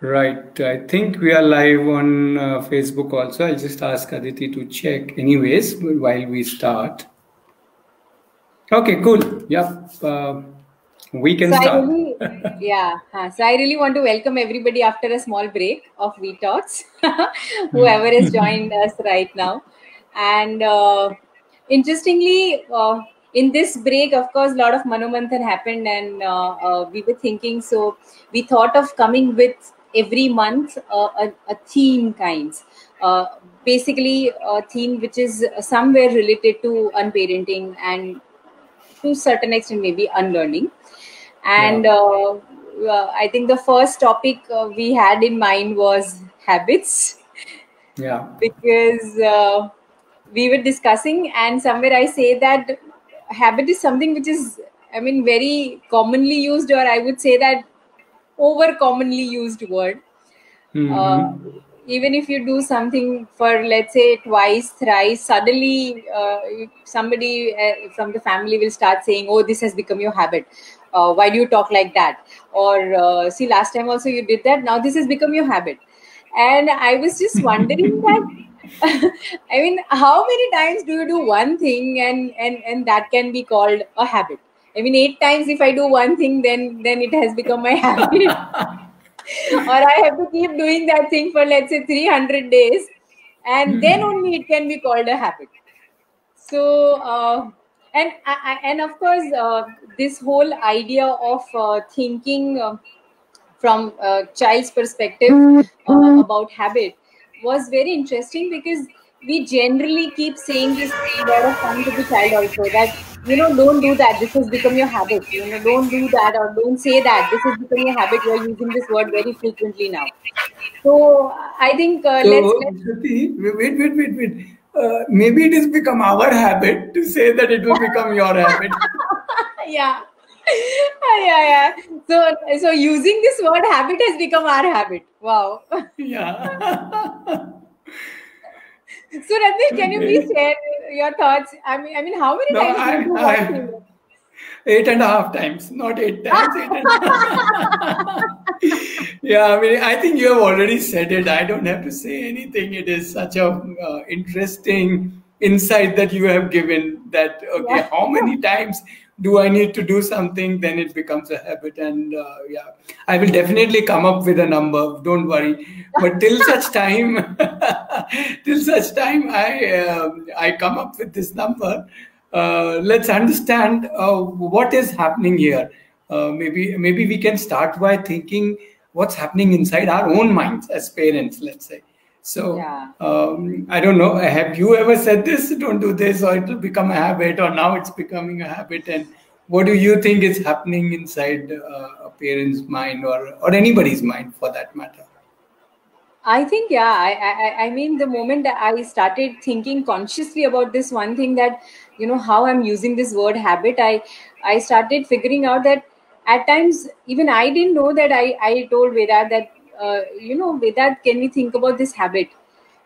Right. I think we are live on uh, Facebook also. I'll just ask Aditi to check, anyways, while we start. Okay, cool. Yep. Uh, we can so start. Really, yeah. so I really want to welcome everybody after a small break of We Talks, whoever has joined us right now. And uh, interestingly, uh, in this break, of course, a lot of Manomanthan happened, and uh, uh, we were thinking. So we thought of coming with every month uh, a, a, theme kinds uh, basically a theme which is somewhere related to unparenting and to certain extent maybe unlearning. And yeah. uh, uh i think the first topic uh, we had in mind was habits. Yeah. Because uh, we were discussing and somewhere i say that habit is something which is i mean very commonly used or i would say that over commonly used word. Mm-hmm. Uh, even if you do something for let's say twice, thrice, suddenly uh, somebody uh, from the family will start saying, "Oh, this has become your habit. Uh, why do you talk like that?" Or uh, see, last time also you did that. Now this has become your habit. And I was just wondering that. I mean, how many times do you do one thing and and and that can be called a habit? I mean, eight times if I do one thing, then then it has become my habit. or I have to keep doing that thing for let's say 300 days, and mm-hmm. then only it can be called a habit. So, uh, and and of course, uh, this whole idea of uh, thinking uh, from a child's perspective uh, about habit was very interesting because we generally keep saying this a lot of time to the child also that you know don't do that this has become your habit you know don't do that or don't say that this has become your habit you are using this word very frequently now. So i think uh, so, let's, let's... wait wait wait wait uh, maybe it has become our habit to say that it will become your habit. Yeah yeah yeah. So so using this word habit has become our habit. Wow. Yeah so Ratnesh, can you please share your thoughts? I mean, I mean, how many no, times I, you I, Eight and a half times, not eight times. eight yeah, I mean, I think you have already said it. I don't have to say anything. It is such a uh, interesting insight that you have given. That okay, yeah. how many times do I need to do something? Then it becomes a habit, and uh, yeah, I will definitely come up with a number. Don't worry. But till such time, till such time, I uh, I come up with this number. Uh, let's understand uh, what is happening here. Uh, maybe maybe we can start by thinking what's happening inside our own minds as parents. Let's say. So yeah. um, I don't know. Have you ever said this? Don't do this, or it will become a habit, or now it's becoming a habit. And what do you think is happening inside uh, a parent's mind, or or anybody's mind, for that matter? I think yeah. I, I I mean, the moment I started thinking consciously about this one thing that you know how I'm using this word habit, I I started figuring out that at times even I didn't know that I I told Veda that uh, you know with that can we think about this habit?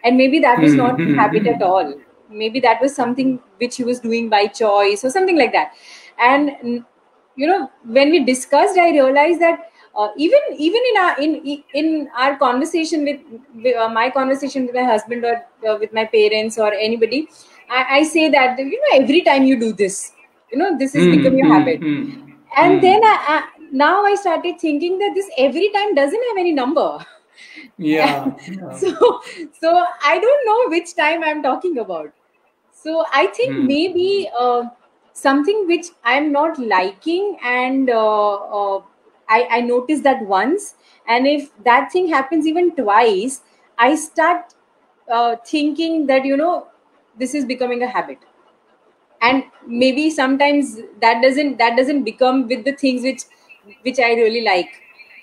And maybe that was not mm-hmm. habit at all. Maybe that was something which he was doing by choice or something like that. And you know when we discussed i realized that uh, even even in our in in our conversation with, uh, my conversation with my husband or uh, with my parents or anybody I, I, say that you know every time you do this you know this is mm, become your mm, habit. mm, and then I, now I started thinking that this every time doesn't have any number. Yeah. yeah. so so I don't know which time I'm talking about. So I think hmm. maybe uh, something which I'm not liking and uh, uh, I, I notice that once and if that thing happens even twice, I start uh, thinking that you know this is becoming a habit and maybe sometimes that doesn't that doesn't become with the things which which I really like.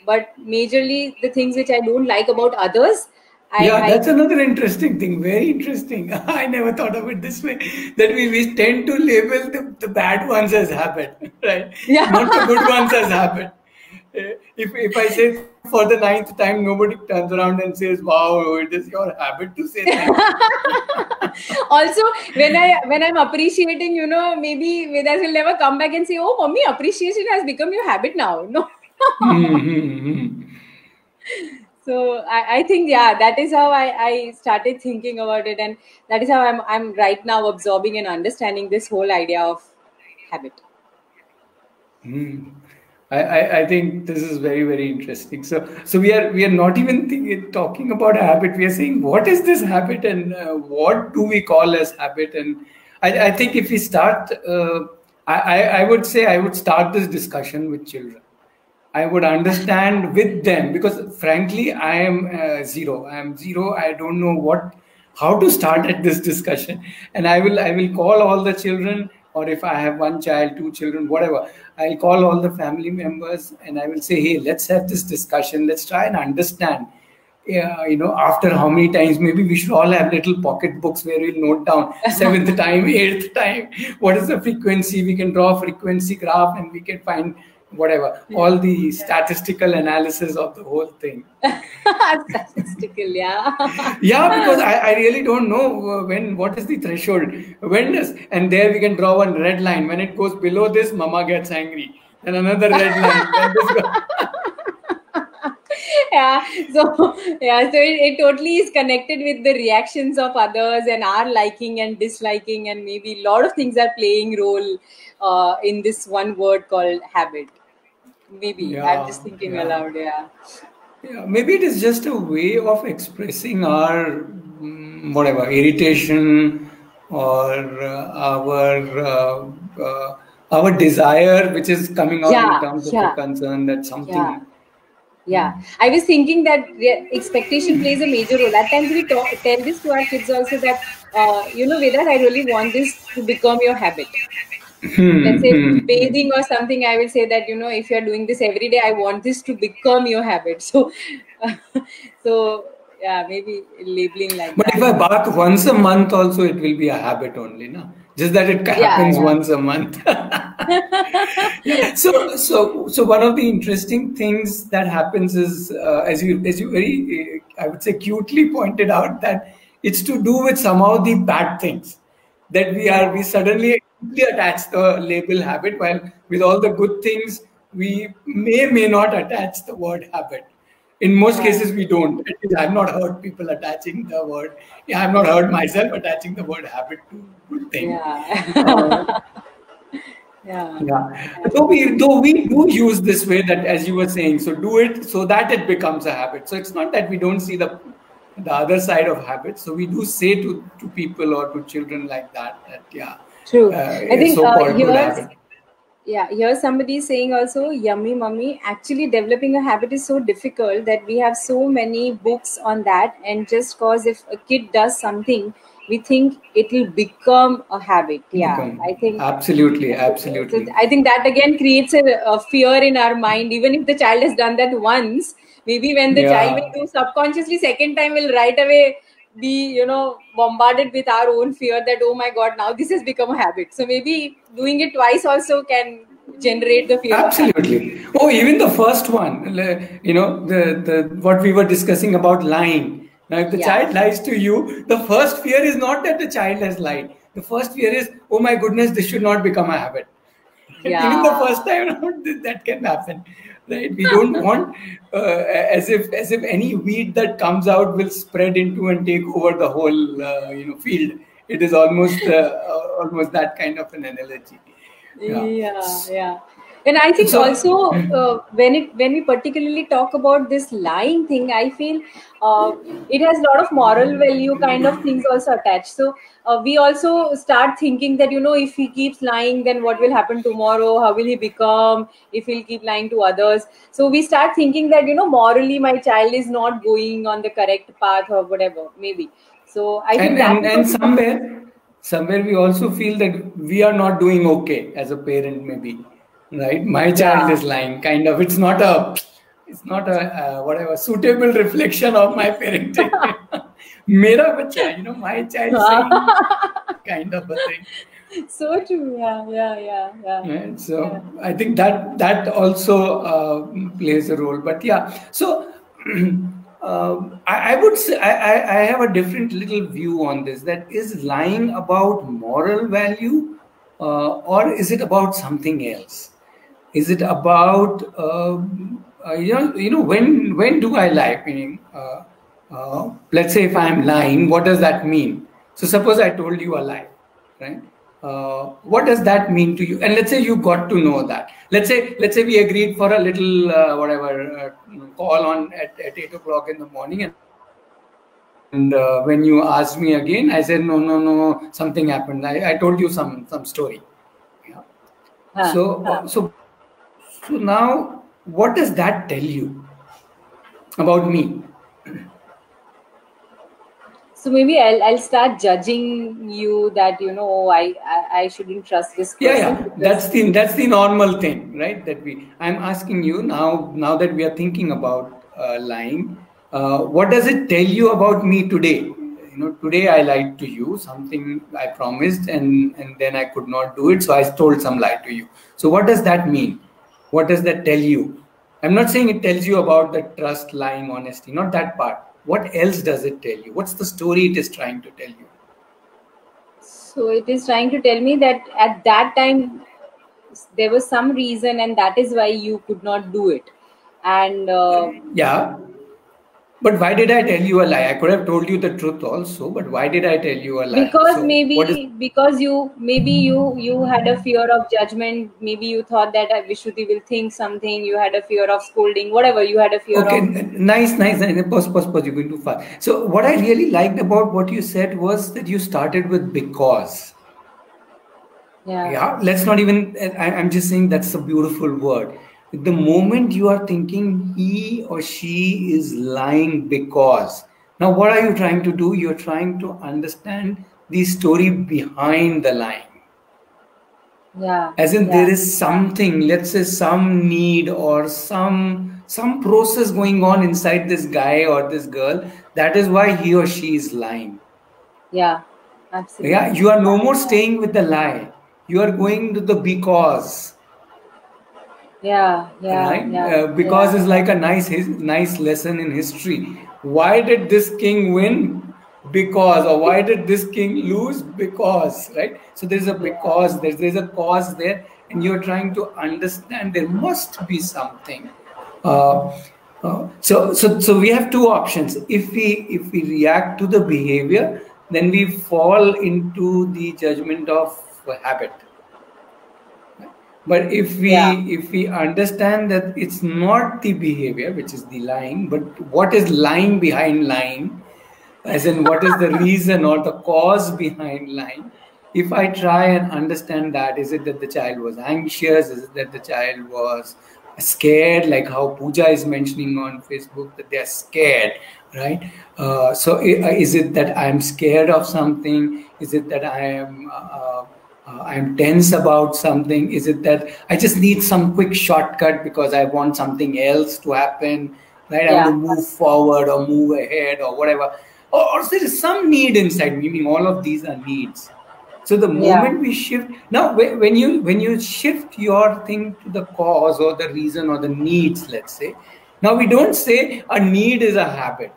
But majorly the things which I don't like about others. I, yeah, that's I, another interesting thing. Very interesting. I never thought of it this way. That we, we tend to label the, the bad ones as habit, right? Yeah. Not the good ones as habit. Eh, if, if I say for the ninth time, nobody turns around and says, "Wow, it is your habit to say that." also, when I when I'm appreciating, you know, maybe Vedas will never come back and say, "Oh, mommy, appreciation has become your habit now." No. mm-hmm. so I, I think yeah that is how I, I started thinking about it and that is how I'm, I'm right now absorbing and understanding this whole idea of habit mm. I, I, I think this is very very interesting so so we are we are not even talking about a habit we are saying what is this habit and uh, what do we call as habit and i, I think if we start uh, I, I would say i would start this discussion with children I would understand with them because frankly, I am uh, zero. I am zero. I don't know what, how to start at this discussion. And I will, I will call all the children, or if I have one child, two children, whatever, I'll call all the family members and I will say, hey, let's have this discussion. Let's try and understand. Yeah, you know, after how many times, maybe we should all have little pocket books where we'll note down seventh time, eighth time, what is the frequency? We can draw a frequency graph and we can find whatever all the statistical analysis of the whole thing. Statistical yeah. Yeah because I, I really don't know when what is the threshold. When does and there we can draw one red line. When it goes below this mama gets angry. And another red line. Yeah so yeah so it, it totally is connected with the reactions of others and our liking and disliking and maybe a lot of things are playing role uh, in this one word called habit maybe yeah, i'm just thinking yeah. aloud yeah yeah maybe it is just a way of expressing our mm, whatever irritation or uh, our uh, uh, our desire which is coming out yeah, in terms of yeah. concern that something yeah. yeah. I was thinking that expectation plays a major role. At times we talk, tell this to our kids also that, uh, you know, Vedat, I really want this to become your habit Hmm, let's say hmm. bathing or something i will say that you know if you're doing this every day i want this to become your habit so so yeah maybe labeling like but that. if i bath once a month also it will be a habit only no just that it happens yeah, yeah. once a month so so so one of the interesting things that happens is uh, as you as you very uh, i would say cutely pointed out that it's to do with somehow the bad things that we are we suddenly attach the label habit while with all the good things we may may not attach the word habit. In most cases we don't. I've not heard people attaching the word. Yeah i've not heard myself attaching the word habit to good thing. Yeah. Uh, yeah. Yeah. Though we though we do use this way that as you were saying so do it so that it becomes a habit. So it's not that we don't see the the other side of habits so we do say to to people or to children like that that yeah True. Uh, I think uh, here's, yeah, here's somebody saying also, yummy mummy. Actually, developing a habit is so difficult that we have so many books on that. And just cause if a kid does something, we think it will become a habit. Yeah, become. I think absolutely, absolutely. I think that again creates a, a, fear in our mind. Even if the child has done that once, maybe when the yeah. child will do subconsciously, second time will right away be you know bombarded with our own fear that oh my god now this has become a habit. So maybe doing it twice also can generate the fear absolutely. Oh even the first one you know the the what we were discussing about lying. Now if the yeah. child lies to you. The first fear is not that the child has lied. The first fear is oh my goodness this should not become a habit yeah. even the first time that can happen right we don't want uh, as if as if any weed that comes out will spread into and take over the whole uh, you know field it is almost uh, almost that kind of an analogy yeah yeah, yeah. And i think so, also uh, when it when we particularly talk about this lying thing i feel uh, it has a lot of moral value kind of things also attached. So uh, we also start thinking that you know if he keeps lying then what will happen tomorrow? How will he become if he'll keep lying to others? So we start thinking that you know morally my child is not going on the correct path or whatever maybe. So i think and, and, and somewhere somewhere we also feel that we are not doing okay as a parent maybe right? My child yeah. is lying kind of. It's not a it's not a uh, whatever suitable reflection of my parenting. Mera bacha you know my child saying kind of a thing. So true. Yeah yeah yeah yeah. Right? so yeah. i think that that also uh, plays a role. But yeah so uh, I, I, would say I, I have a different little view on this that is lying about moral value uh, or is it about something else is it about um, uh, you know, you know, when when do I lie? Meaning, uh, uh, let's say if I'm lying, what does that mean? So suppose I told you a lie, right? Uh, what does that mean to you? And let's say you got to know that. Let's say let's say we agreed for a little uh, whatever uh, call on at, at eight o'clock in the morning, and, and uh, when you asked me again, I said no, no, no, something happened. I, I told you some some story. Yeah. Huh. So huh. so so now, what does that tell you about me? so maybe I'll, I'll start judging you that you know I I, I shouldn't trust this person. Yeah, yeah. That's the that's the normal thing, right? That we I'm asking you now now that we are thinking about uh, lying. Uh, what does it tell you about me today? You know, today I lied to you, something I promised, and and then I could not do it, so I told some lie to you. So what does that mean? What does that tell you? I'm not saying it tells you about the trust, lying, honesty, not that part. What else does it tell you? What's the story it is trying to tell you? So it is trying to tell me that at that time there was some reason and that is why you could not do it. And uh, yeah but why did I tell you a lie? I could have told you the truth also, but why did I tell you a lie? Because so maybe is... because you maybe you you had a fear of judgment. Maybe you thought that Vishruti will think something. You had a fear of scolding. Whatever you had a fear okay, of. nice, nice, nice. Pause, pause, pause. You're going too far. So what I really liked about what you said was that you started with because. Yeah. Yeah. Let's not even. I, I'm just saying that's a beautiful word the moment you are thinking he or she is lying because now what are you trying to do? You're trying to understand the story behind the lying. Yeah as in yeah. there is something let's say some need or some some process going on inside this guy or this girl that is why he or she is lying. Yeah absolutely. Yeah you are no more staying with the lie. You are going to the because yeah yeah, right? yeah. uh, because yeah. it's like a nice his, nice lesson in history. Why did this king win? Because or why did this king lose? Because right? So there's a because there's, there's a cause there and you're trying to understand there must be something. Uh, uh, so so so we have two options. If we if we react to the behavior then we fall into the judgment of habit but if we yeah. if we understand that it's not the behavior which is the lying but what is lying behind lying as in what is the reason or the cause behind lying if i try and understand that is it that the child was anxious? Is it that the child was scared like how puja is mentioning on facebook that they're scared right? Uh, so is it that i'm scared of something? Is it that i am uh, uh, I'm tense about something? Is it that I just need some quick shortcut because I want something else to happen? Right? Yeah. I want to move forward or move ahead or whatever. Or, or there is some need inside, me. meaning all of these are needs. So the moment yeah. we shift now, when you when you shift your thing to the cause or the reason or the needs, let's say, now we don't say a need is a habit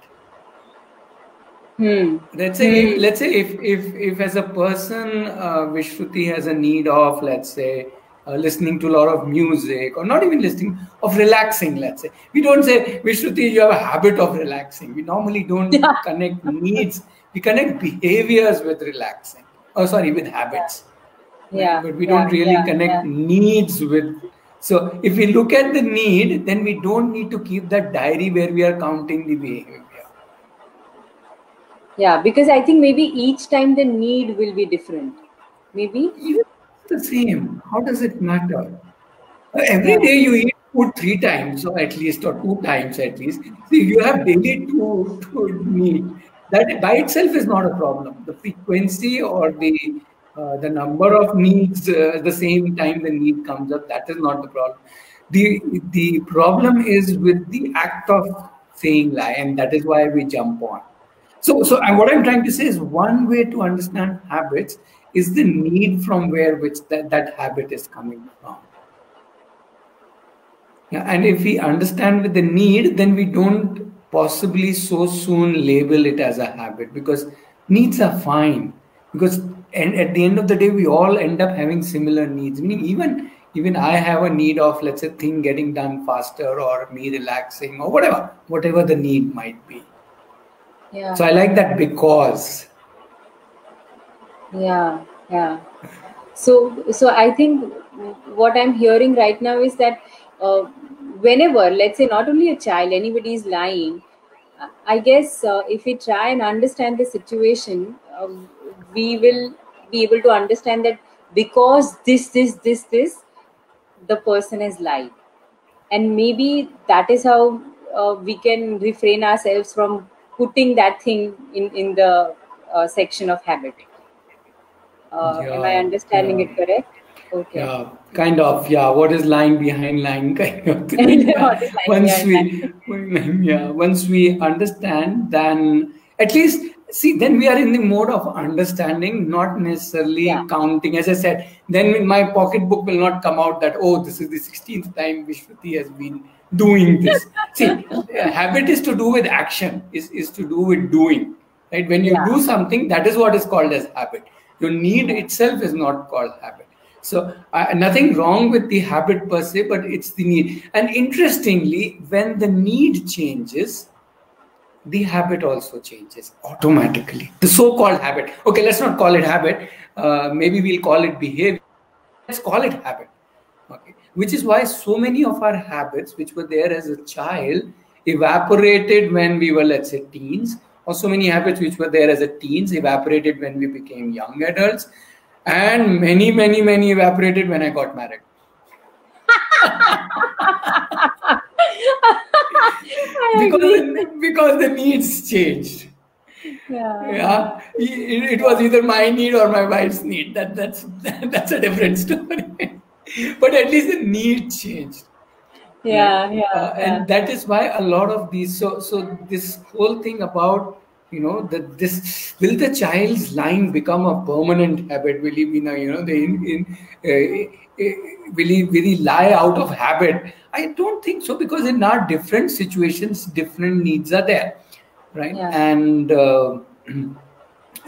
Hmm. Let's say, hmm. let's say if if if as a person, uh, Vishruti has a need of, let's say, uh, listening to a lot of music, or not even listening, of relaxing. Let's say we don't say Vishruti, you have a habit of relaxing. We normally don't yeah. connect needs. We connect behaviors with relaxing. Oh, sorry, with habits. Yeah. Right? But we don't really yeah. connect needs with. So if we look at the need, then we don't need to keep that diary where we are counting the behavior yeah because i think maybe each time the need will be different. Maybe? Even the same. How does it matter? Every day you eat food three times or at least or two times at least. See you have daily two, two need that by itself is not a problem. The frequency or the uh, the number of needs uh, the same time the need comes up that is not the problem. The the problem is with the act of saying lie and that is why we jump on so, so what I'm trying to say is one way to understand habits is the need from where which that, that habit is coming from. Yeah, and if we understand with the need, then we don't possibly so soon label it as a habit because needs are fine. Because and at the end of the day, we all end up having similar needs. Meaning even even i have a need of let's say thing getting done faster or me relaxing or whatever whatever the need might be yeah. So i like that because. Yeah yeah. So so i think what i'm hearing right now is that uh, whenever let's say not only a child anybody is lying uh, i guess uh, if we try and understand the situation um, we will be able to understand that because this this this this the person has lied. And maybe that is how uh, we can refrain ourselves from putting that thing in in the uh, section of habit uh, am i understanding yeah it correct okay Yeah, kind of. Yeah, what is lying behind lying kind of thing. Yeah. what is lying Once we, yeah, once we understand, then at least see, then we are in the mode of understanding, not necessarily yeah counting. As I said, then my pocketbook will not come out that oh, this is the sixteenth time Vishruti has been doing this. See, habit is to do with action. Is is to do with doing. Right? When you yeah do something, that is what is called as habit. Your need itself is not called habit. So uh, nothing wrong with the habit per se, but it's the need. And interestingly, when the need changes, the habit also changes automatically. The so-called habit. Okay, let's not call it habit. Uh, maybe we'll call it behavior. Let's call it habit. Okay, which is why so many of our habits, which were there as a child, evaporated when we were, let's say, teens, or so many habits which were there as a teens evaporated when we became young adults and many many many evaporated when i got married. Because the, because the needs changed. Yeah. Yeah. It, it was either my need or my wife's need. That that's that's a different story but at least the need changed. Yeah yeah uh, yeah. and that is why a lot of these so so this whole thing about you know that this will the child's lying become a permanent habit? Will he be now you know the in, in uh, uh, will he will he lie out of habit? I don't think so because in our different situations different needs are there right? Yeah. And uh,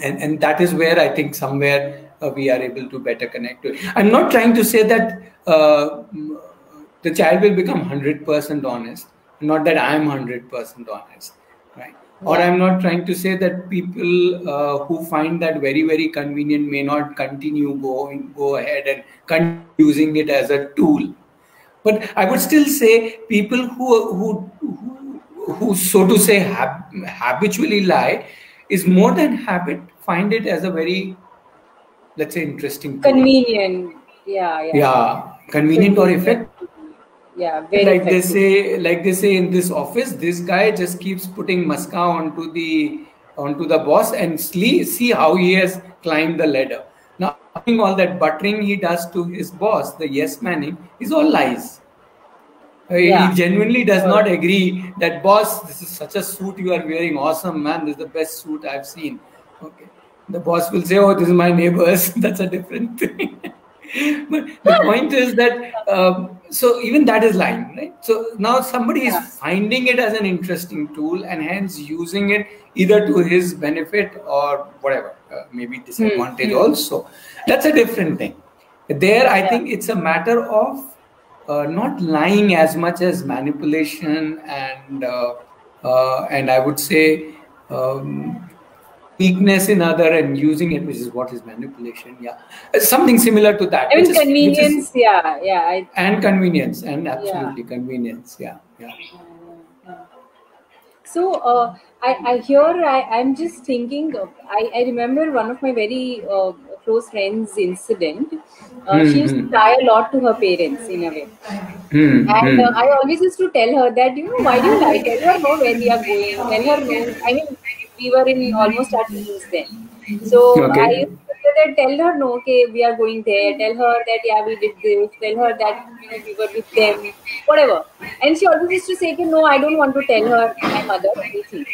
and and that is where i think somewhere we are able to better connect to it. I'm not trying to say that uh, the child will become 100% honest. Not that i'm 100% honest right? Or i'm not trying to say that people uh, who find that very very convenient may not continue going go ahead and continue using it as a tool. But i would still say people who who who, who so to say hab- habitually lie is more than habit. Find it as a very let's say interesting convenient. Yeah yeah. Yeah convenient or effective yeah very like they say like they say in this office this guy just keeps putting maska onto the onto the boss and see, see how he has climbed the ladder. Now all that buttering he does to his boss the yes manning is all lies. Uh, he genuinely does sure. not agree that boss this is such a suit you are wearing. Awesome man. This is the best suit i've seen. Okay the boss will say oh this is my neighbors. That's a different thing. But the point is that um, so even that is lying right? So now somebody is finding it as an interesting tool and hence using it either to his benefit or whatever uh, maybe disadvantage hmm. also. That's a different thing. There i think it's a matter of uh, not lying as much as manipulation and uh, uh, and I would say um, weakness in other and using it, which is what is manipulation. Yeah, something similar to that, i which mean is convenience yeah yeah i and convenience and absolutely convenience. Yeah, yeah. Yeah, yeah. So uh, I, I here I, I'm just thinking. Of, I, I remember one of my very uh, close friends' incident. Uh, she used to Hmm. lie a lot to her parents in a way, Hmm. and uh, Hmm. I always used to tell her that you know why do you lie? Tell her no where we are going. Tell her no. I mean we were in almost our teens then, so I used to say that tell her no. Okay, we are going there. Tell her that yeah we did this. Tell her that you know we were with them. Whatever. And she always used to say, "Okay, no, I don't want to tell her my mother anything."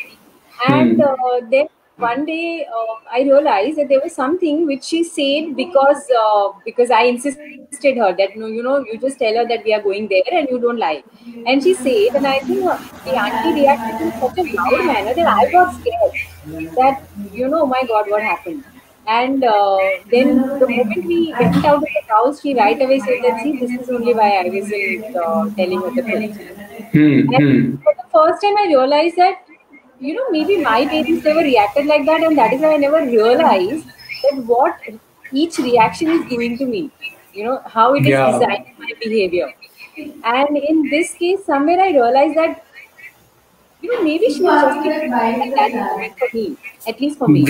And Hmm. uh, then one day uh, I realized that there was something which she said because uh, because I insisted her that no, you know, you just tell her that we are going there and you don't lie. And she said, and I think uh, the auntie reacted in such a loud manner that I got scared. That you know, my God, what happened? And uh, then the moment we went out of the house, she right away said that, see, this is only why I wasn't uh, telling her the truth. Hmm, And hmm. for the first time, I realized that, you know, maybe my parents never reacted like that, and that is why I never realized that what each reaction is doing to me, you know, how it is Yeah. designed my behavior. And in this case, somewhere I realized that, you know, maybe she was just giving that for me, at least for me.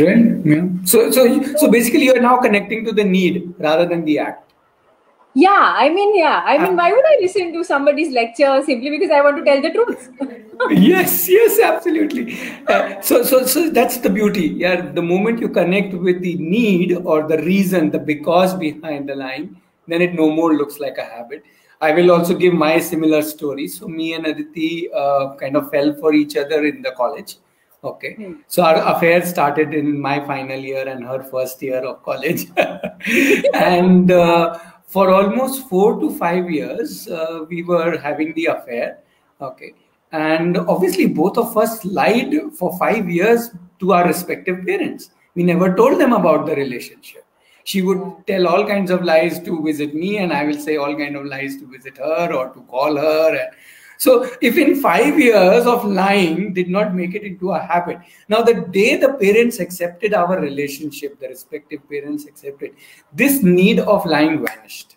Yeah. So, so, so basically, you are now connecting to the need rather than the act. Yeah, I mean, yeah. I mean, why would I listen to somebody's lecture simply because I want to tell the truth? yes yes absolutely. Uh, so so so that's the beauty. Yeah the moment you connect with the need or the reason the because behind the line then it no more looks like a habit. I will also give my similar story. So me and aditi uh, kind of fell for each other in the college. Okay. Hmm. so our affair started in my final year and her first year of college. And uh, for almost 4 to 5 years uh, we were having the affair okay and obviously, both of us lied for five years to our respective parents. We never told them about the relationship. She would tell all kinds of lies to visit me, and I will say all kinds of lies to visit her or to call her. And so, if in five years of lying did not make it into a habit, now the day the parents accepted our relationship, the respective parents accepted, this need of lying vanished.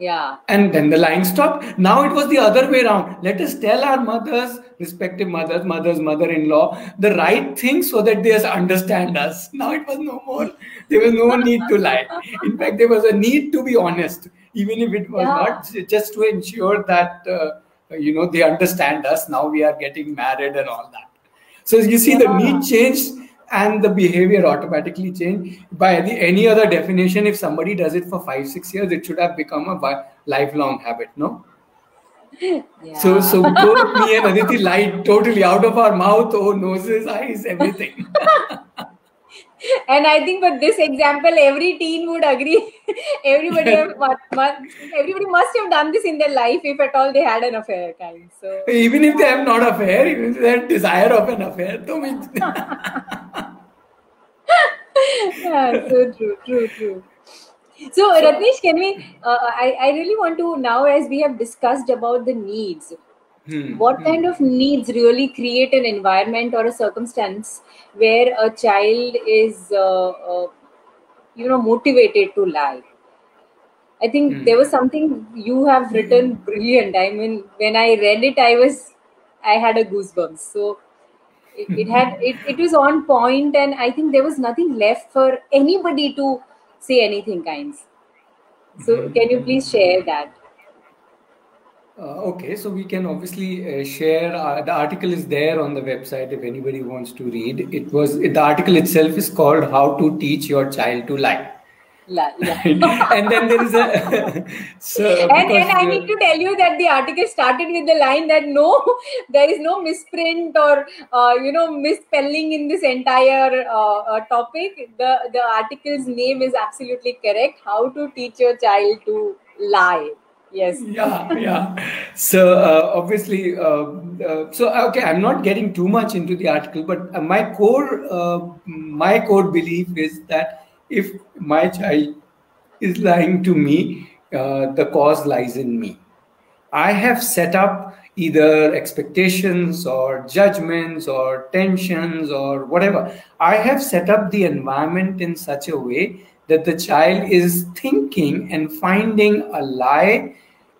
Yeah. And then the lying stopped. Now it was the other way around. Let us tell our mothers, respective mothers, mothers, mother in law, the right thing so that they understand us. Now it was no more. There was no need to lie. In fact, there was a need to be honest, even if it was Yeah. not just to ensure that, uh, you know, they understand us. Now we are getting married and all that. So you see, the need changed and the behavior automatically changed. By the, any other definition, if somebody does it for five, six years, it should have become a lifelong habit, no? Yeah. So, so both me and Aditi lied totally out of our mouth, oh, noses, eyes, everything. and I think for this example, every teen would agree. everybody, have, everybody must have done this in their life if at all they had an affair, kind. So even if they have not affair, even if they have desire of an affair, मैं- yeah, so true, true, true. So, Ratnesh, can we? Uh, I I really want to now, as we have discussed about the needs, Hmm, what hmm. kind of needs really create an environment or a circumstance where a child is, uh, uh, you know, motivated to lie? I think Hmm. there was something you have written brilliant. I mean, when I read it, I was, I had a goosebumps. So it, it had, it, it was on point, and I think there was nothing left for anybody to say anything, kinds. So can you please share that? Uh, okay, so we can obviously uh, share. Uh, the article is there on the website if anybody wants to read. It was the article itself is called "How to Teach Your Child to Lie," La, la. and then there is a so and, and I need to tell you that the article started with the line that no, there is no misprint or uh, you know misspelling in this entire uh, uh, topic. The the article's name is absolutely correct. How to teach your child to lie. Yes. yeah yeah so uh, obviously uh, uh, so okay i'm not getting too much into the article but uh, my core uh, my core belief is that if my child is lying to me uh, the cause lies in me I have set up either expectations or judgments or tensions or whatever. I have set up the environment in such a way that the child is thinking and finding a lie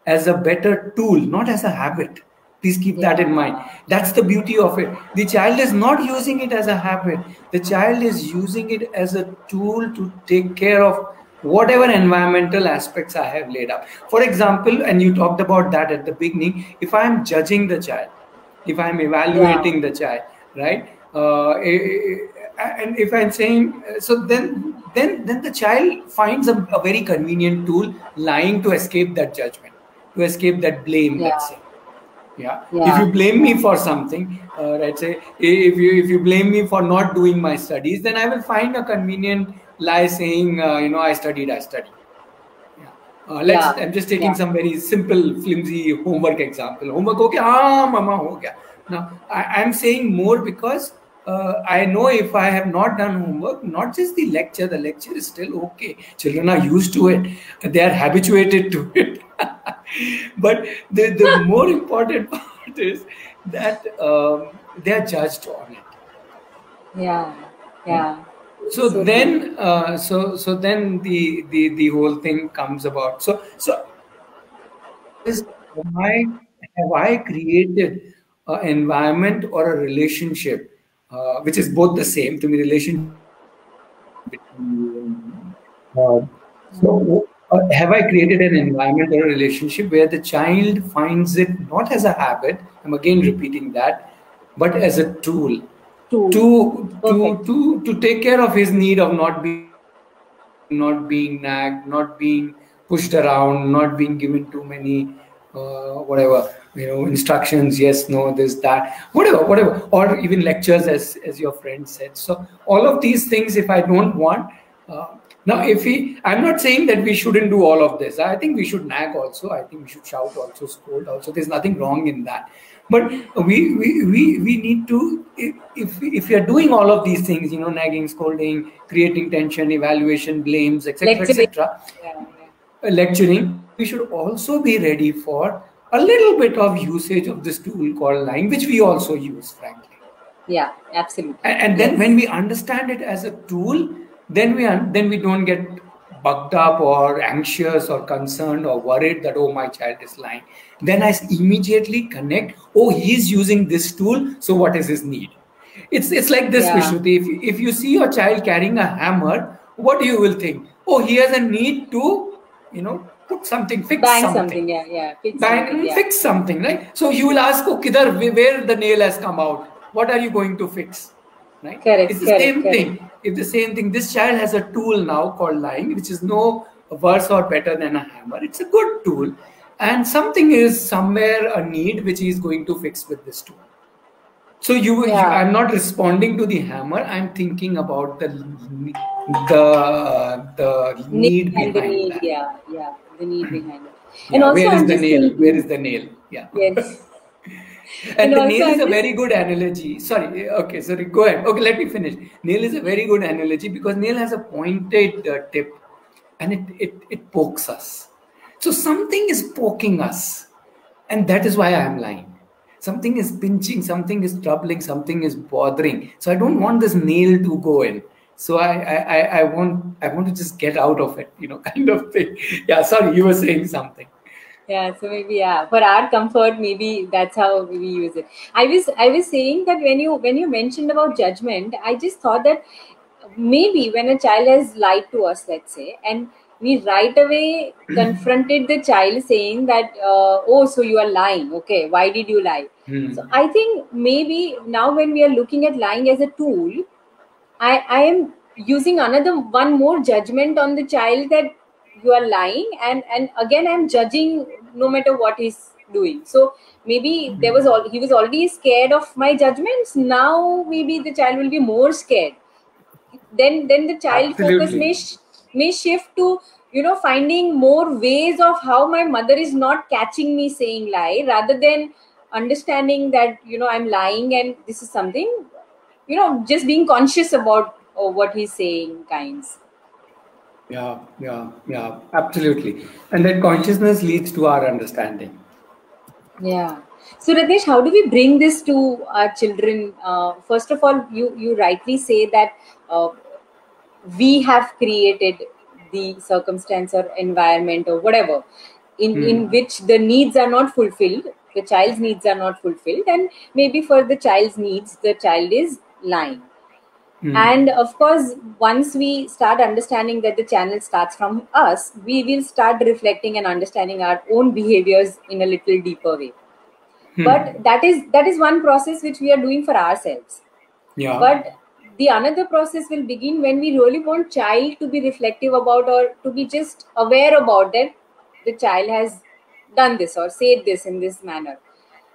as a better tool, not as a habit. Please keep that in mind. That's the beauty of it. The child is not using it as a habit, the child is using it as a tool to take care of whatever environmental aspects I have laid up. For example, and you talked about that at the beginning, if I am judging the child, if I'm evaluating the child, right? Uh, eh, eh, and if I'm saying so, then then then the child finds a, a very convenient tool, lying to escape that judgment, to escape that blame. Let's Yeah. say, yeah. Yeah. If you blame me for something, uh, let's say if you if you blame me for not doing my studies, then I will find a convenient lie saying, uh, you know, I studied, I studied. Yeah. Uh, let's. Yeah. I'm just taking Yeah. some very simple, flimsy homework example. Homework, okay, ah, mama, ho gaya. Now I, I'm saying more because uh, I know if I have not done homework, not just the lecture, the lecture is still okay. Children are used to it, they are habituated to it. But the, the more important part is that um, they are judged on it. Yeah, yeah. So, so then, uh, so so then the, the the whole thing comes about. So so is why have I created an environment or a relationship uh, which is both the same to me relation uh, so uh, have i created an environment or a relationship where the child finds it not as a habit i'm again repeating that but as a tool, tool. to to to to take care of his need of not being not being nagged not being pushed around not being given too many uh, whatever you know instructions yes no this that whatever whatever or even lectures as as your friend said. So all of these things if i don't want uh, now if we i'm not saying that we shouldn't do all of this i think we should nag also i think we should shout also scold also there's nothing wrong in that but we we we, we need to if if we are doing all of these things you know nagging scolding creating tension evaluation blames etc etc uh, lecturing we should also be ready for a little bit of usage of this tool called lying, which we also use, frankly. Yeah, absolutely. And, and then yes. when we understand it as a tool, then we are, then we don't get bugged up or anxious or concerned or worried that oh my child is lying. Then I immediately connect. Oh, he's using this tool. So what is his need? It's it's like this, yeah. Vishruti. If if you see your child carrying a hammer, what do you will think? Oh, he has a need to, you know, put something, fix Bang something. something. Yeah, yeah. Fix Bang, something, yeah. fix something, right? So you will ask, oh, kidhar, where the nail has come out. What are you going to fix? Right? Correct, it's the correct, same correct. thing. It's the same thing. This child has a tool now called lying, which is no worse or better than a hammer. It's a good tool. And something is somewhere a need which he is going to fix with this tool. So you, yeah. you, I'm not responding to the hammer. I'm thinking about the the the need, need behind the need, that. Yeah, yeah the need behind it. And yeah, also, where is I'm the nail? Thinking, where is the nail? Yeah. Yes. and, and the nail is a very good analogy. Sorry. Okay. Sorry. Go ahead. Okay. Let me finish. Nail is a very good analogy because nail has a pointed uh, tip, and it it it pokes us. So something is poking us, and that is why I am lying. Something is pinching, something is troubling, something is bothering. So I don't want this nail to go in so I, I i want i want to just get out of it you know kind of thing yeah sorry you were saying something yeah so maybe yeah for our comfort maybe that's how we use it. I was i was saying that when you when you mentioned about judgment i just thought that maybe when a child has lied to us let's say and we right away confronted the child saying that uh, oh so you are lying. Okay why did you lie? Hmm. so i think maybe now when we are looking at lying as a tool I, I am using another one more judgment on the child that you are lying and and again i'm judging no matter what he's doing. So maybe there was all he was already scared of my judgments. Now maybe the child will be more scared. Then then the child Absolutely. focus may sh- may shift to you know finding more ways of how my mother is not catching me saying lie rather than understanding that you know i'm lying and this is something you know just being conscious about uh, what he's saying kinds yeah yeah yeah absolutely and that consciousness leads to our understanding yeah so Ratnesh, how do we bring this to our children? Uh, first of all, you you rightly say that uh, we have created the circumstance or environment or whatever in hmm. in which the needs are not fulfilled, the child's needs are not fulfilled, and maybe for the child's needs, the child is lying. mm. and of course once we start understanding that the channel starts from us we will start reflecting and understanding our own behaviors in a little deeper way. Mm. but that is that is one process which we are doing for ourselves. Yeah. But the another process will begin when we really want child to be reflective about or to be just aware about that the child has done this or said this in this manner.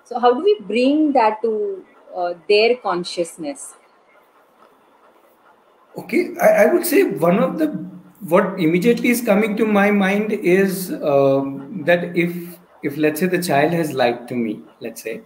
So how do we bring that to uh, their consciousness Okay, I, I, would say one of the what immediately is coming to my mind is um, that if if let's say the child has lied to me, let's say,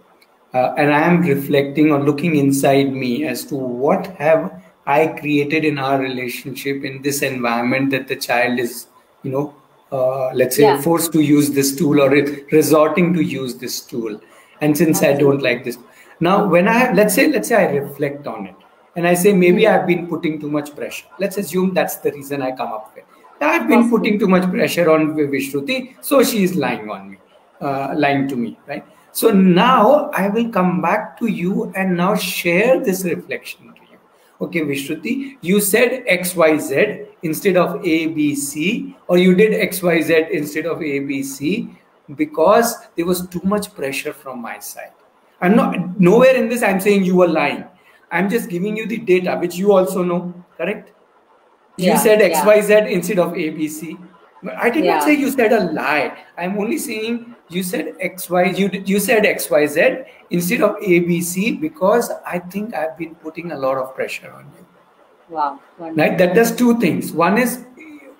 uh, and i am reflecting or looking inside me as to what have i created in our relationship in this environment that the child is you know uh, let's say yeah. forced to use this tool or resorting to use this tool and since Absolutely. i don't like this now when i let's say let's say i reflect on it and i say maybe i've been putting too much pressure. Let's assume that's the reason i come up with i've been putting too much pressure on vishruti so she is lying on me uh, lying to me right? So now i will come back to you and now share this reflection to you. Okay vishruti you said xyz instead of abc or you did xyz instead of abc because there was too much pressure from my side. I'm not nowhere in this i'm saying you were lying i'm just giving you the data which you also know correct? You said xyz yeah. instead of abc i did yeah. not say you said a lie. I'm only saying you said xy you you said xyz instead of abc because i think i've been putting a lot of pressure on you. Wow right? That does two things. One is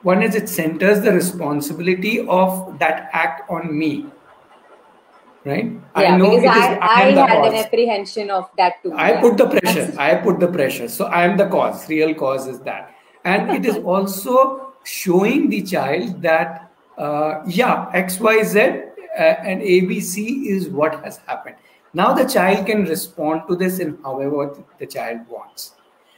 one is it centers the responsibility of that act on me right? Yeah, i know because I, I, I had cause. an apprehension of that too. I yeah. put the pressure. I put the pressure. So i am the cause. Real cause is that. And it is also showing the child that uh, yeah xyz uh, and abc is what has happened. Now the child can respond to this in however the child wants.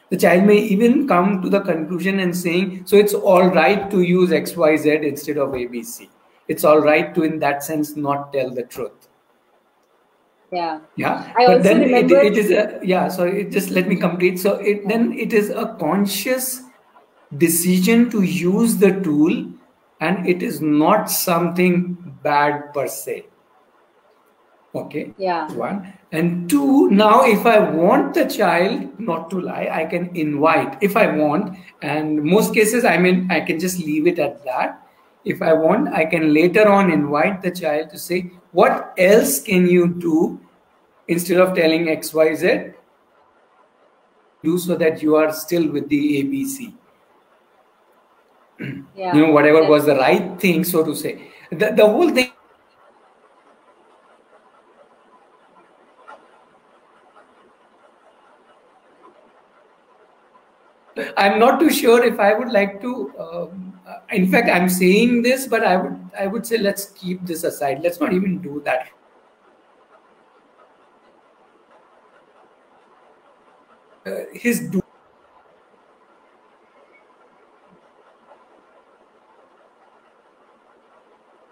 The child may even come to the conclusion and saying so it's all right to use xyz instead of abc it's all right to in that sense not tell the truth yeah. Yeah I but then it, it is a yeah so it just let me complete. So it then it is a conscious decision to use the tool and it is not something bad per se. Okay? Yeah. One. And two now if i want the child not to lie i can invite if i want. And most cases i mean i can just leave it at that. If i want i can later on invite the child to say what else can you do instead of telling xyz do so that you are still with the abc yeah. you know whatever was the right thing so to say. The, the whole thing i'm not too sure if i would like to um, in fact i'm saying this but i would i would say let's keep this aside. Let's not even do that. Uh, his do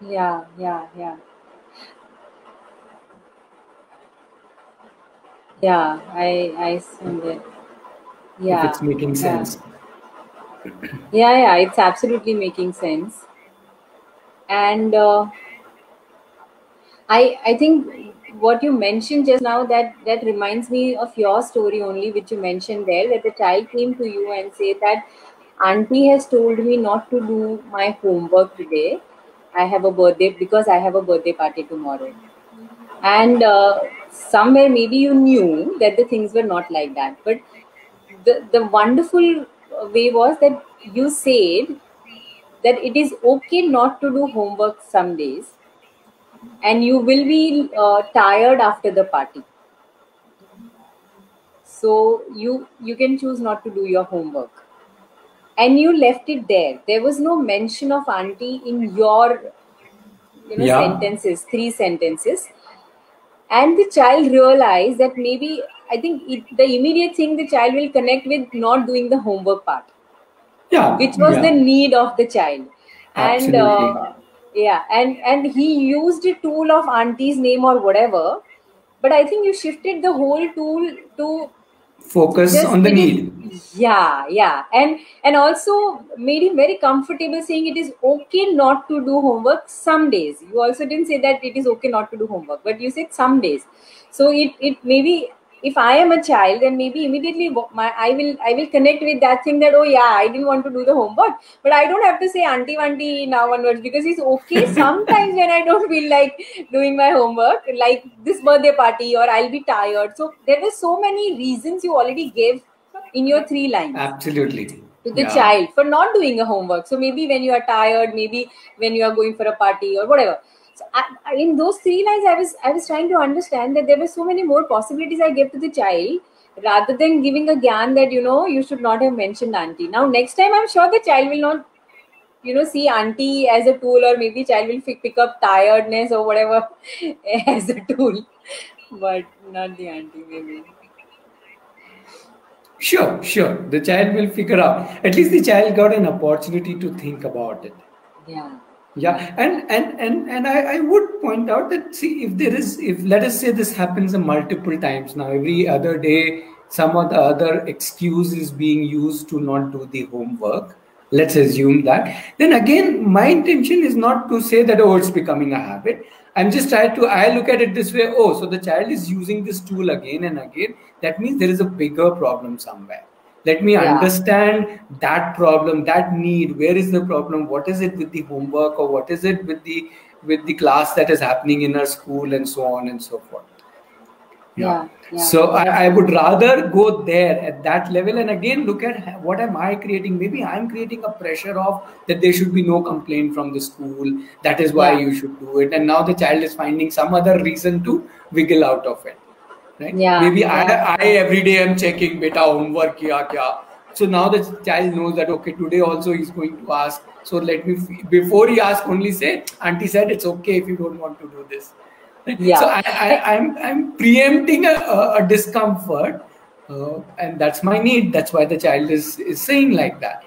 yeah yeah yeah. Yeah i i assumed it yeah if it's making sense yeah yeah it's absolutely making sense and uh, i i think what you mentioned just now that that reminds me of your story only which you mentioned there that the child came to you and said that auntie has told me not to do my homework today I have a birthday because I have a birthday party tomorrow. And uh, somewhere maybe you knew that the things were not like that. But the, the wonderful way was that you said that it is okay not to do homework some days and you will be uh, tired after the party. So you you can choose not to do your homework. And you left it there. There was no mention of auntie in your you know yeah. sentences three sentences. And the child realized that maybe i think it, the immediate thing the child will connect with not doing the homework part. Yeah. Which was yeah. the need of the child. And uh, yeah and and he used a tool of auntie's name or whatever but i think you shifted the whole tool to focus Just on the need. Yeah yeah. And and also made him very comfortable saying it is okay not to do homework some days. You also didn't say that it is okay not to do homework but you said some days. So it it maybe if I am a child, then maybe immediately my I will I will connect with that thing that oh yeah I didn't want to do the homework, but I don't have to say auntie auntie now onwards because it's okay sometimes when I don't feel like doing my homework, like this birthday party or I'll be tired. So there were so many reasons you already gave in your three lines. Absolutely. To the yeah. child for not doing a homework. So maybe when you are tired, maybe when you are going for a party or whatever. So I, in those three lines, I was I was trying to understand that there were so many more possibilities I gave to the child rather than giving a gyan that you know you should not have mentioned auntie. Now next time, I'm sure the child will not you know see auntie as a tool or maybe child will pick up tiredness or whatever as a tool but not the auntie maybe Sure, sure. The child will figure out. At least the child got an opportunity to think about it. Yeah. Yeah, and and and and I, I would point out that see if there is if let us say this happens a multiple times now every other day some of the other excuse is being used to not do the homework let's assume that then again my intention is not to say that oh it's becoming a habit. I'm just trying to i look at it this way oh so the child is using this tool again and again that means there is a bigger problem somewhere let me yeah. understand that problem that need. Where is the problem? What is it with the homework or what is it with the with the class that is happening in our school and so on and so forth? Yeah, yeah. so I, I would rather go there at that level and again look at what am i creating? Maybe i'm creating a pressure of that there should be no complaint from the school. That is why yeah. you should do it. And now the child is finding some other reason to wiggle out of it right? Yeah maybe yeah. I, I every day am checking beta homework kya kya? So now the child knows that okay today also he's going to ask. So let me before he asks only say auntie said it's okay if you don't want to do this. Yeah. So I, I, I'm, I'm preempting a, a discomfort uh, and that's my need. That's why the child is is saying like that.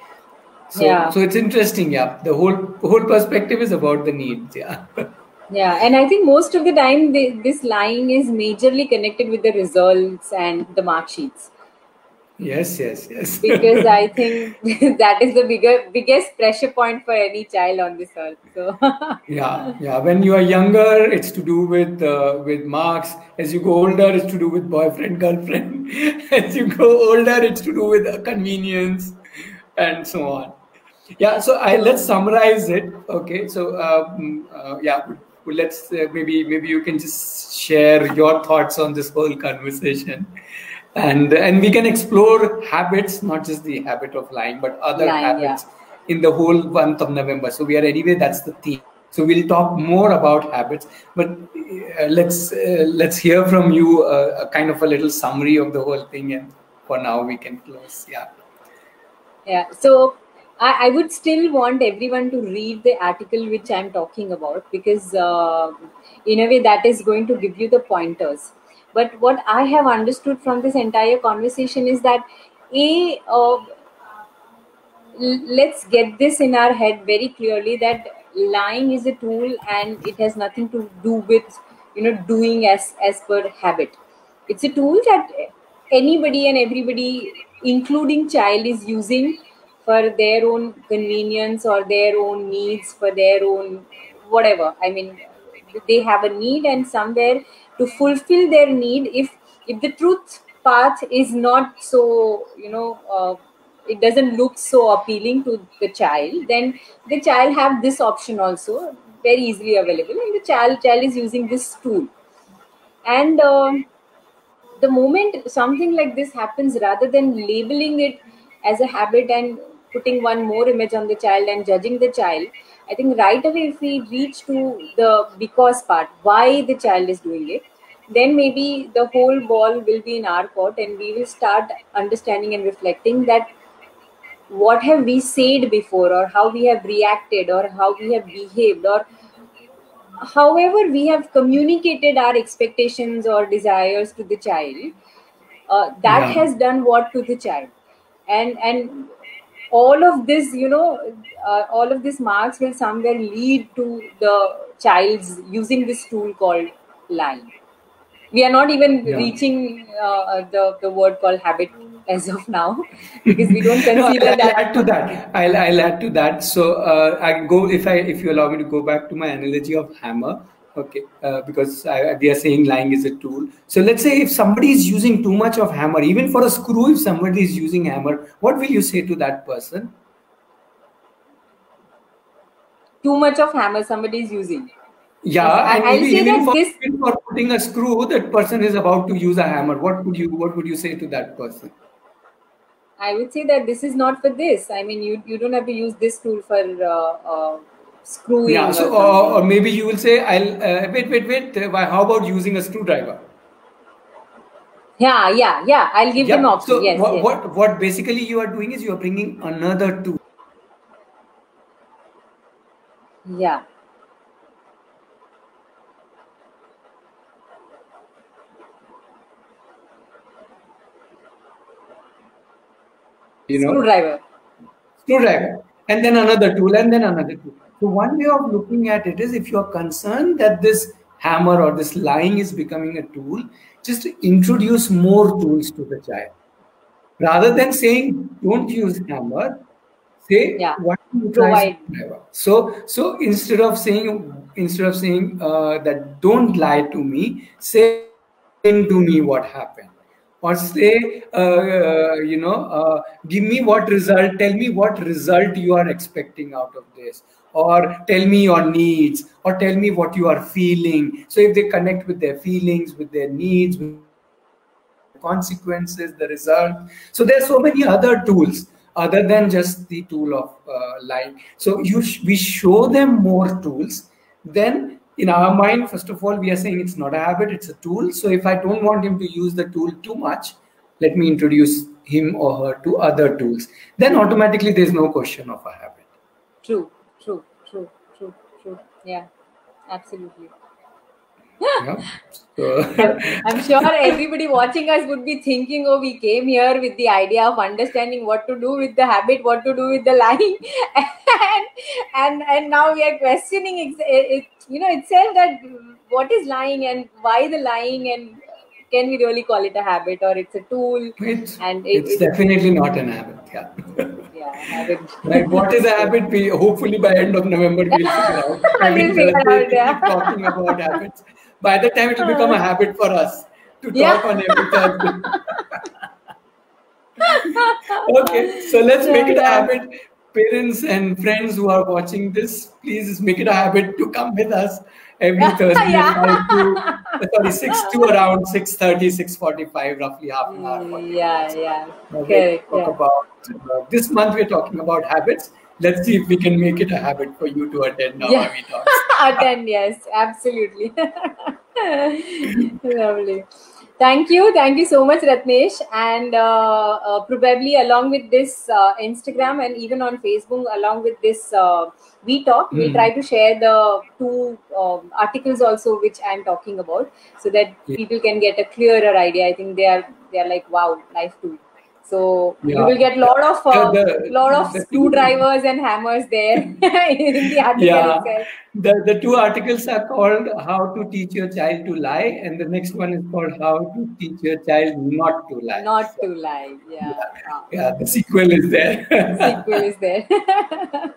So yeah. so it's interesting yeah. The whole whole perspective is about the needs yeah yeah and i think most of the time the, this line is majorly connected with the results and the mark sheets. Yes yes yes. Because i think that is the bigger biggest pressure point for any child on this earth so. Yeah yeah. When you are younger it's to do with uh, with marks. As you go older it's to do with boyfriend girlfriend. As you go older it's to do with uh, convenience and so on. Yeah so i let's summarize it. Okay so um, uh, yeah let's uh, maybe maybe you can just share your thoughts on this whole conversation. And and we can explore habits not just the habit of lying but other lying, habits yeah. in the whole month of november. So we are anyway that's the theme. So we'll talk more about habits but uh, let's uh, let's hear from you uh, a kind of a little summary of the whole thing and for now we can close yeah. Yeah so I, I would still want everyone to read the article which i'm talking about because uh, in a way that is going to give you the pointers. But what I have understood from this entire conversation is that a uh, let's get this in our head very clearly that lying is a tool and it has nothing to do with you know doing as as per habit. It's a tool that anybody and everybody including child is using for their own convenience or their own needs for their own whatever. I mean they have a need and somewhere to fulfill their need if if the truth path is not so you know uh, it doesn't look so appealing to the child then the child have this option also very easily available and the child child is using this tool. And uh, the moment something like this happens rather than labeling it as a habit and putting one more image on the child and judging the child I think right away, if we reach to the because part, why the child is doing it, then maybe the whole ball will be in our court and we will start understanding and reflecting that what have we said before or how we have reacted or how we have behaved or however we have communicated our expectations or desires to the child uh, that yeah. has done what to the child and and all of this you know uh, all of these marks will somewhere lead to the child's using this tool called line we are not even yeah. reaching uh, the the word called habit as of now because we don't consider no, I'll that. add to that. I'll, I'll add to that. So uh, I go if I if you allow me to go back to my analogy of hammer okay uh, because I, we are saying lying is a tool. So let's say if somebody is using too much of hammer even for a screw if somebody is using hammer what will you say to that person? Too much of hammer somebody is using. Yeah and I'll even, even for, this... for putting a screw that person is about to use a hammer. What would you what would you say to that person? I would say that this is not for this. I mean, you you don't have to use this tool for uh, uh, screwing. Yeah. So, or, or maybe you will say, "I'll uh, wait, wait, wait. uh, why- How about using a screwdriver?" yeah, yeah, yeah. I'll give them Yeah. option. So yes, what, yes. what what basically you are doing is you are bringing another tool. Yeah. You know, Screwdriver. screwdriver, and then another tool, and then another tool. So one way of looking at it is if you are concerned that this hammer or this lying is becoming a tool, just introduce more tools to the child. Rather than saying don't use hammer, say Yeah. don't you try Provide. So so instead of saying instead of saying uh, that don't lie to me, say to me what happened or say uh, uh, you know uh, give me what result tell me what result you are expecting out of this. Or tell me your needs or tell me what you are feeling. So if they connect with their feelings with their needs with consequences the result. So there are so many other tools other than just the tool of uh, lying. So you sh- we show them more tools then in our mind first of all we are saying it's not a habit it's a tool so if i don't want him to use the tool too much let me introduce him or her to other tools then automatically there's no question of a habit True, true, true, true, true. Yeah, absolutely. Yeah so I'm sure everybody watching us would be thinking, oh, we came here with the idea of understanding what to do with the habit, what to do with the lying, and and, and now we are questioning, ex- it, you know, itself that what is lying and why the lying and can we really call it a habit or it's a tool? it's, And it- it's it- definitely not an habit yeah Yeah, habit. Right. What is a habit? We hopefully by end of November we'll figure out. Every We'll figure out, yeah. keep talking about habits. By the time it will become a habit for us to talk Yeah. on every Thursday. okay, so let's make it a habit. Parents and friends who are watching this, please make it a habit to come with us every Thursday. Yeah. to, sorry, six to around 6.30, 6.45, roughly half an hour. 45 Yeah, yeah. Okay, talk Yeah. about uh, this month we're talking about habits let's see if we can make it a habit for you to attend our Yeah. Attend, yes, absolutely. Lovely. Thank you. Thank you so much, Ratnesh. And uh, uh, probably along with this uh, Instagram and even on Facebook, along with this uh, We Talk, we'll Hmm. try to share the two um, articles also which I'm talking about so that Yeah. people can get a clearer idea. I think they are they are like, wow, life too. So you will get lot of uh, The- the- lot of the screwdrivers and hammers there in the article Yeah. itself. The, the two articles are called how to teach your child to lie and the next one is called how to teach your child not to lie Not to lie. Yeah. Wow. yeah the sequel is there The Sequel is there.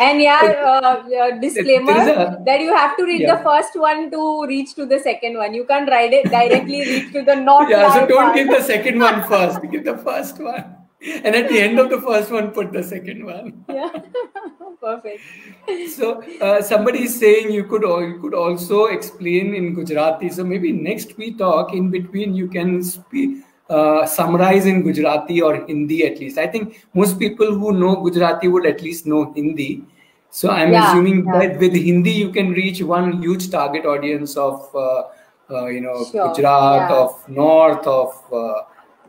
and yeah, uh, uh, disclaimer a- that you have to read Yeah. the first one to reach to the second one. You can't write it directly reach to the not yeah so don't part. give the second one first give the first one and at the end of the first one put the second one Yeah. Perfect. So uh, somebody is saying you could you could also explain in Gujarati. So maybe next we talk in between you can speak uh, summarize in Gujarati or Hindi at least. I think most people who know Gujarati would at least know Hindi. So I'm Yeah, assuming yeah. that with Hindi you can reach one huge target audience of uh, uh, you know Sure, Gujarat, yeah. of North, of uh,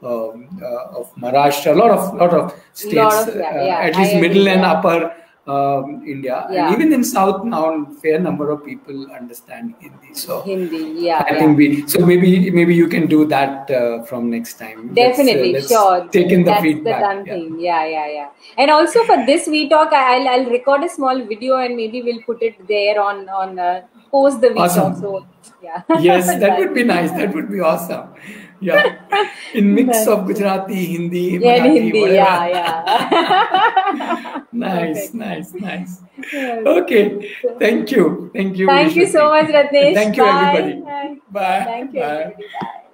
um, uh, of Maharashtra, a lot of lot of states, Lot of- uh, at I least agree, middle and yeah. upper um, India, Yeah. and even in South now, fair number of people understand Hindi. So Hindi. Yeah. I yeah. think we. So maybe maybe you can do that uh, from next time. Let's, uh, Definitely, let's sure. Take in the That's feedback. the done yeah. thing. Yeah, yeah, yeah. And also for this we talk, I'll I'll record a small video and maybe we'll put it there on on uh, post the we Awesome. talk. So yeah. Yes, that would be nice. That would be awesome. Yeah, in mix of Gujarati, Hindi, Yeah, Marathi, Hindi. whatever. Yeah, yeah. Nice, nice, nice. Yeah. Okay, thank you, thank you. Thank you so much, Ratnesh. Thank you, Bye. everybody. Bye. Bye. Thank you. Bye.